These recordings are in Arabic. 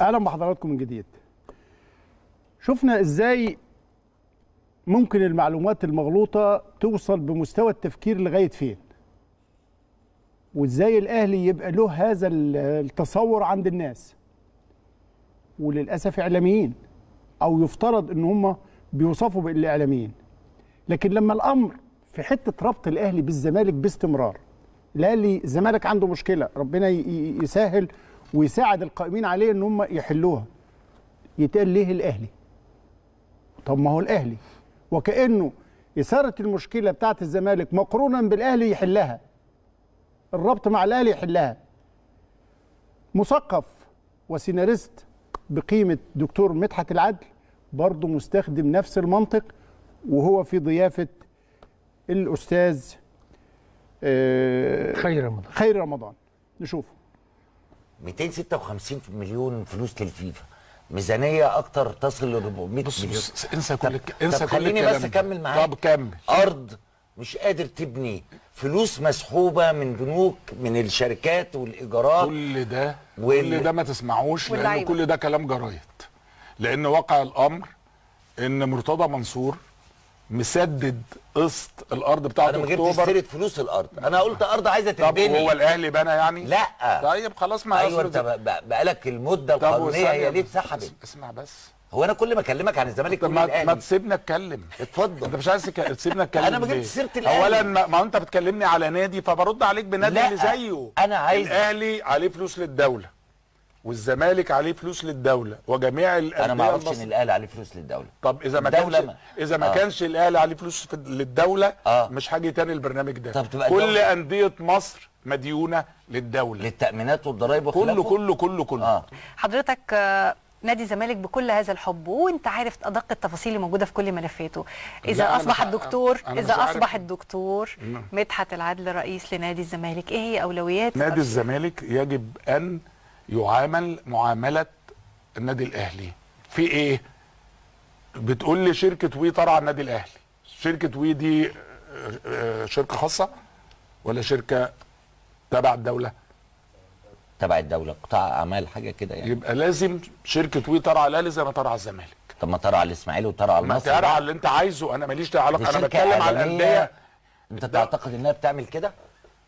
أهلا بحضراتكم من جديد. شفنا إزاي ممكن المعلومات المغلوطة توصل بمستوى التفكير لغايه فين وإزاي الأهلي يبقى له هذا ال- التصور عند الناس. وللأسف إعلاميين أو يفترض إن هم بيوصفوا بالاعلاميين لكن لما الأمر في حتة ربط الأهلي بالزمالك باستمرار الأهلي الزمالك عنده مشكلة ربنا يسهل ويساعد القائمين عليه إن هم يحلوها. يتقال ليه الأهلي؟ طب ما هو الأهلي. وكأنه إثارة المشكلة بتاعت الزمالك مقرونا بالأهلي يحلها. الربط مع الأهلي يحلها. مثقف وسيناريست بقيمة دكتور مدحت العدل برضه مستخدم نفس المنطق وهو في ضيافة الأستاذ آه، خير رمضان. خير رمضان. نشوفه. 256 مليون فلوس للفيفا. ميزانية أكتر تصل ل 400 بص مليون. بص انسى كل انسى طب كل خليني بس. أكمل معاك. طب كمل. أرض مش قادر تبني. فلوس مسحوبة من بنوك من الشركات والإيجارات. كل ده وال- كل ده ما تسمعوش لأن. كل ده كلام جرايد. لأن واقع الأمر إن مرتضى منصور مسدد قسط الأرض بتاعت أنا ما جبتش سيره فلوس الأرض. أنا قلت أرض عايزة طب تتبني. هو الاهلي بنى يعني؟ لا. طيب خلاص ما أيوه أنت بقالك المدة طب القانونية هي ليه اتسحبت. اسمع بس. هو أنا كل ما أكلمك عن الزمالك طب تقول ما, ما الاهلي تسيبنا اتكلم. اتفضل. أنت مش عايز تسيبنا اتكلم أنا ما؟ جبتش سيرة الأهلي. اولا ما, ما أنت بتكلمني على نادي فبرد عليك بنادي اللي زيه. أنا عايز- الأهلي عليه فلوس للدولة. والزمالك عليه فلوس للدولة وجميع الانديه أنا ما أعرفش إن. الأهلي عليه فلوس للدولة طب إذا ما كانش ما- إذا ما آه. كانش الأهلي عليه فلوس للدولة آه. مش هاجي تاني البرنامج ده طب تبقى كل الدولة- أندية مصر مديونة للدولة للتأمينات والضرائب كله وخلافه كله كله كله آه حضرتك آه، نادي الزمالك بكل هذا الحب وأنت عارف أدق التفاصيل اللي موجودة في كل ملفاته إذا أصبح الدكتور إذا. أصبح الدكتور. مدحت العدل رئيس لنادي الزمالك إيه هي أولويات نادي الزمالك يجب أن يعامل معاملة النادي الأهلي. في إيه؟ بتقول لي شركة وي ترعى النادي الأهلي. شركة وي دي آه، آه، شركة خاصة ولا شركة تبع الدولة؟ تبع الدولة قطاع أعمال حاجة كده يعني. يبقى لازم شركة وي ترعى الاهلي زي ما ترعى الزمالك. طب ما ترعى الإسماعيلي وترعى ما ترعى اللي أنت عايزه. أنا ماليش علاقه أنا بتكلم على. الأندية. أنت تعتقد إنها بتعمل كده؟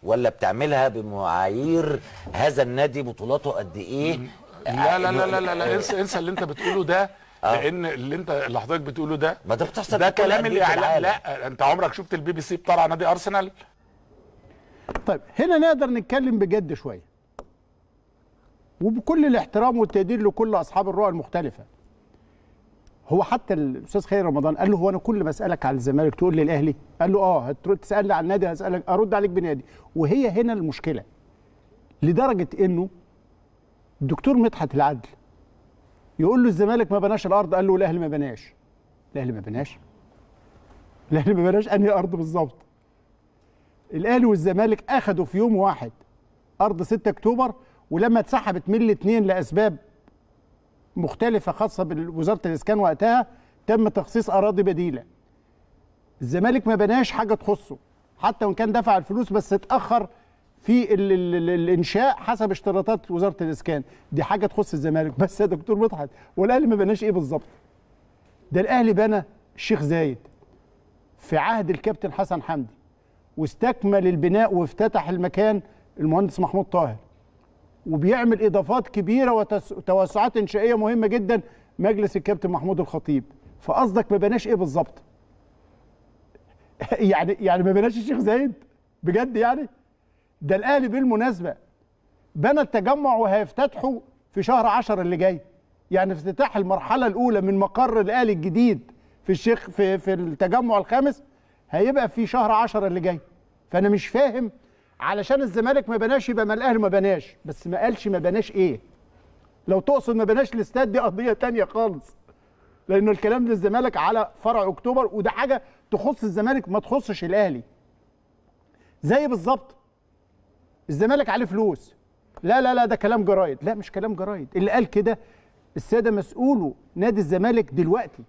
ولا بتعملها بمعايير هذا النادي بطولاته قد إيه؟ لا لا لا لا لا, لا انسى انسى اللي انت بتقوله ده لأن اللي انت اللي حضرتك بتقوله ده ما ده بتحصل ده كلام الإعلام. لا انت عمرك شفت البي بي سي بتاع نادي أرسنال؟ طيب هنا نقدر نتكلم بجد شوية وبكل الاحترام والتقدير لكل أصحاب الرؤى المختلفة. هو حتى الأستاذ خير رمضان قال له هو أنا كل ما أسألك على الزمالك تقول لي الأهلي؟ قال له آه تسألني عن النادي هسألك أرد عليك بنادي. وهي هنا المشكلة لدرجة إنه الدكتور مدحت العدل يقول له الزمالك ما بناش الأرض قال له الأهلي ما بناش. الأهلي ما بناش. الأهلي ما بناش أنهي أرض بالظبط؟ الأهلي والزمالك أخدوا في يوم واحد أرض 6 أكتوبر ولما اتسحبت من الاثنين لأسباب مختلفة خاصة بوزارة الإسكان وقتها تم تخصيص أراضي بديلة. الزمالك ما بناش حاجة تخصه حتى وإن كان دفع الفلوس بس اتأخر في ال ال ال الإنشاء حسب اشتراطات وزارة الإسكان. دي حاجة تخص الزمالك. بس يا دكتور مدحت والأهلي ما بناش إيه بالظبط؟ ده الأهلي بنى الشيخ زايد في عهد الكابتن حسن حمدي واستكمل البناء وافتتح المكان المهندس محمود طاهر. وبيعمل إضافات كبيرة وتوسعات إنشائية مهمة جدا مجلس الكابتن محمود الخطيب. فقصدك ما بناش إيه بالظبط؟ يعني يعني ما بناش الشيخ زايد؟ بجد يعني؟ ده الأهلي بالمناسبة بنى التجمع وهيفتتحه في شهر 10 اللي جاي. يعني افتتاح المرحلة الأولى من مقر الأهلي الجديد في الشيخ في في التجمع الخامس هيبقى في شهر 10 اللي جاي. فأنا مش فاهم علشان الزمالك ما بناش يبقى ما الأهلي ما بناش. بس ما قالش ما بناش إيه؟ لو تقصد ما بناش الاستاد دي قضية تانية خالص. لأنه الكلام للزمالك على فرع أكتوبر وده حاجة تخص الزمالك ما تخصش الأهلي. زي بالظبط. الزمالك عليه فلوس. لا لا لا ده كلام جرايد. لا مش كلام جرايد. اللي قال كده السادة مسؤولو نادي الزمالك دلوقتي.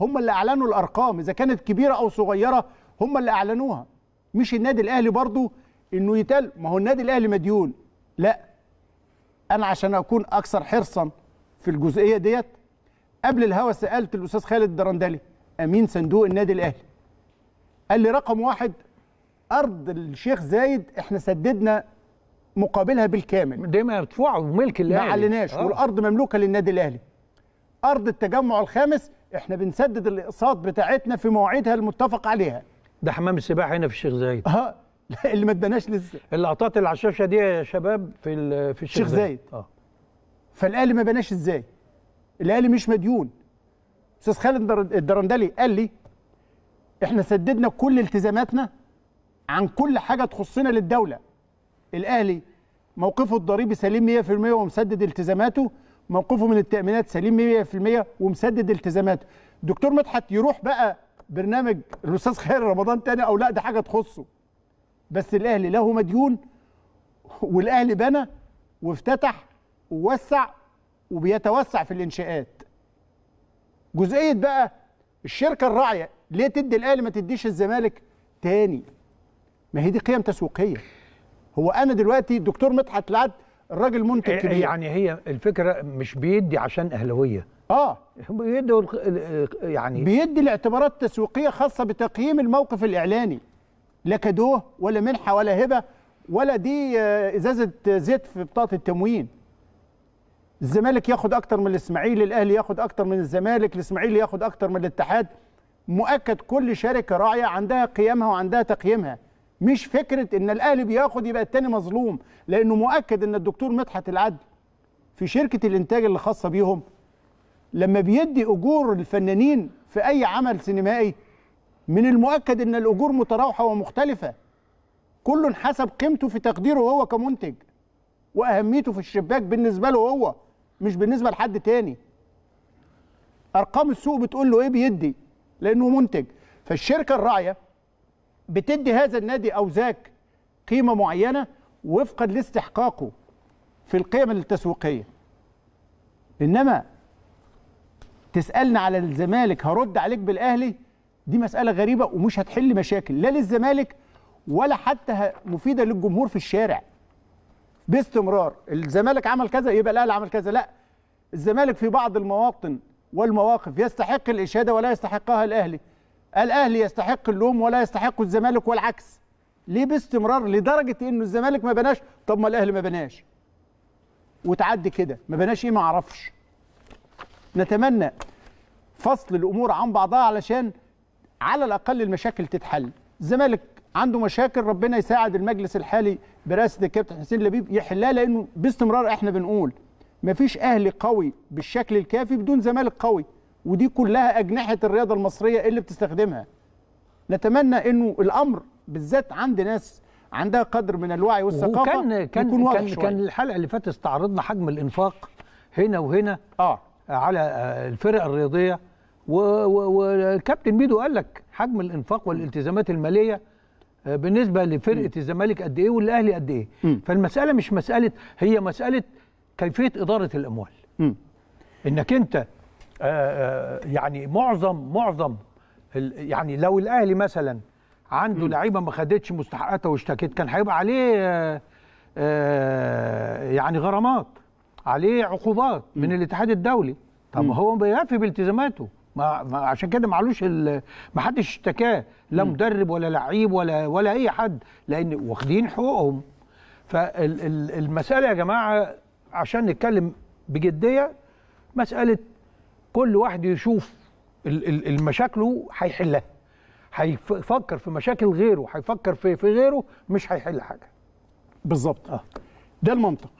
هم اللي أعلنوا الأرقام. إذا كانت كبيرة أو صغيرة هم اللي أعلنوها. مش النادي الأهلي برضو إنه يتقال ما هو النادي الأهلي مديون. لا. أنا عشان أكون أكثر حرصا في الجزئية ديت قبل الهوا سألت الأستاذ خالد الدرندلي أمين صندوق النادي الأهلي. قال لي رقم واحد أرض الشيخ زايد إحنا سددنا مقابلها بالكامل. دي مرفوعه وملك ما الاهلي علناش آه. والأرض مملوكة للنادي الأهلي. أرض التجمع الخامس إحنا بنسدد الأقساط بتاعتنا في مواعيدها المتفق عليها. ده حمام السباحة هنا في الشيخ زايد. آه اللي ما اتبناش لسه اللقطات اللي على الشاشه دي يا شباب في في الشيخ زايد. آه. فالاهلي ما بناش إزاي؟ الاهلي مش مديون. أستاذ خالد الدر- الدرندلي قال لي إحنا سددنا كل التزاماتنا عن كل حاجة تخصنا للدولة. الاهلي موقفه الضريبي سليم 100% ومسدد التزاماته موقفه من التأمينات سليم 100% ومسدد التزاماته. دكتور مدحت يروح بقى برنامج الأستاذ خير رمضان تاني أو لأ؟ ده حاجة تخصه. بس الاهلي له مديون والاهلي بنى وافتتح ووسع وبيتوسع في الإنشاءات. جزئية بقى الشركة الراعية ليه تدي الاهلي ما تديش الزمالك تاني. ما هي دي قيم تسويقية. هو أنا دلوقتي دكتور مدحت العد الراجل منتج كبير. يعني هي الفكرة مش بيدي عشان أهلاوية. آه. بيدوا ال- يعني بيدي لاعتبارات تسويقية خاصة بتقييم الموقف الإعلاني. لا كادوه ولا منحة ولا هبة ولا دي آه، إزازة زيت في بطاقة التموين. الزمالك ياخد أكتر من الإسماعيلي الأهلي ياخد أكتر من الزمالك الإسماعيلي ياخد أكتر من الاتحاد. مؤكد كل شركة راعية عندها قيمها وعندها تقييمها. مش فكرة إن الأهلي بياخد يبقى التاني مظلوم لأنه مؤكد إن الدكتور مدحت العدل في شركة الإنتاج اللي خاصة بيهم لما بيدي أجور الفنانين في أي عمل سينمائي من المؤكد إن الأجور متراوحة ومختلفة. كل حسب قيمته في تقديره هو كمنتج وأهميته في الشباك بالنسبة له هو مش بالنسبة لحد تاني. أرقام السوق بتقول له إيه بيدي؟ لأنه منتج. فالشركة الراعية بتدي هذا النادي أو ذاك قيمة معينة وفقا لاستحقاقه في القيم التسويقية. إنما تسالني على الزمالك هرد عليك بالأهلي؟ دي مسألة غريبة ومش هتحل مشاكل لا للزمالك ولا حتى مفيدة للجمهور في الشارع. باستمرار الزمالك عمل كذا يبقى الأهلي عمل كذا. لا الزمالك في بعض المواطن والمواقف يستحق الإشادة ولا يستحقها الأهلي. الأهلي يستحق اللوم ولا يستحق الزمالك والعكس. ليه باستمرار؟ لدرجة إنه الزمالك ما بناش. طب ما الأهلي ما بناش. وتعدي كده. ما بناش إيه؟ ما أعرفش. نتمنى فصل الأمور عن بعضها علشان على الأقل المشاكل تتحل. الزمالك عنده مشاكل ربنا يساعد المجلس الحالي برئاسة الكابتن حسين لبيب يحلها لأنه باستمرار إحنا بنقول مفيش أهلي قوي بالشكل الكافي بدون زمالك قوي ودي كلها أجنحة الرياضة المصرية اللي بتستخدمها. نتمنى إنه الأمر بالذات عند ناس عندها قدر من الوعي والثقافة وكان كان يكون واضح كان, شوية. كان الحلقة اللي فاتت استعرضنا حجم الإنفاق هنا وهنا آه. على الفرق الرياضية. والكابتن ميدو قال لك حجم الإنفاق والالتزامات المالية آه، بالنسبة لفرقة الزمالك قد إيه والأهلي قد إيه. فالمسألة مش مسألة هي مسألة كيفية إدارة الأموال. إنك أنت آه، آه، يعني معظم معظم يعني لو الأهلي مثلا عنده لعيبة ما خدتش مستحقاتها واشتكت كان هيبقى عليه يعني غرامات عليه عقوبات من الاتحاد الدولي. طب ما هو بيوفي بالتزاماته. ما ما عشان كده معلوش ال- ما حدش اشتكاه لا مدرب ولا لعيب ولا ولا أي حد لأن واخدين حقوقهم. فالمساله يا جماعة عشان نتكلم بجدية مسألة كل واحد يشوف المشاكله هيحلها. هيفكر في مشاكل غيره هيفكر في في غيره مش هيحل حاجة. بالظبط. آه. ده المنطق.